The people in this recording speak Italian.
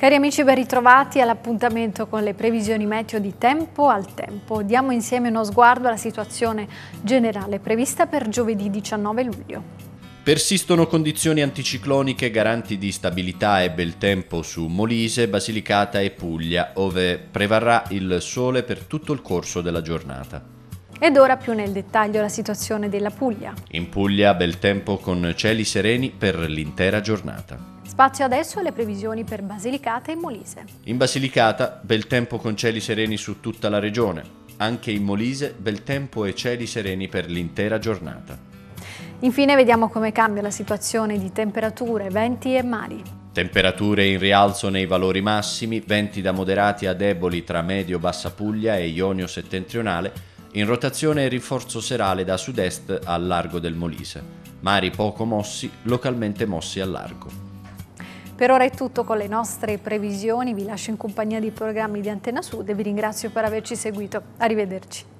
Cari amici, ben ritrovati all'appuntamento con le previsioni meteo di tempo al tempo. Diamo insieme uno sguardo alla situazione generale prevista per giovedì 19 luglio. Persistono condizioni anticicloniche garanti di stabilità e bel tempo su Molise, Basilicata e Puglia, ove prevarrà il sole per tutto il corso della giornata. Ed ora più nel dettaglio la situazione della Puglia. In Puglia bel tempo con cieli sereni per l'intera giornata. Spazio adesso alle previsioni per Basilicata e Molise. In Basilicata bel tempo con cieli sereni su tutta la regione. Anche in Molise bel tempo e cieli sereni per l'intera giornata. Infine vediamo come cambia la situazione di temperature, venti e mari. Temperature in rialzo nei valori massimi, venti da moderati a deboli tra medio-bassa Puglia e Ionio settentrionale, in rotazione e rinforzo serale da sud-est al largo del Molise. Mari poco mossi, localmente mossi al largo. Per ora è tutto con le nostre previsioni, vi lascio in compagnia dei programmi di Antena Sud e vi ringrazio per averci seguito. Arrivederci.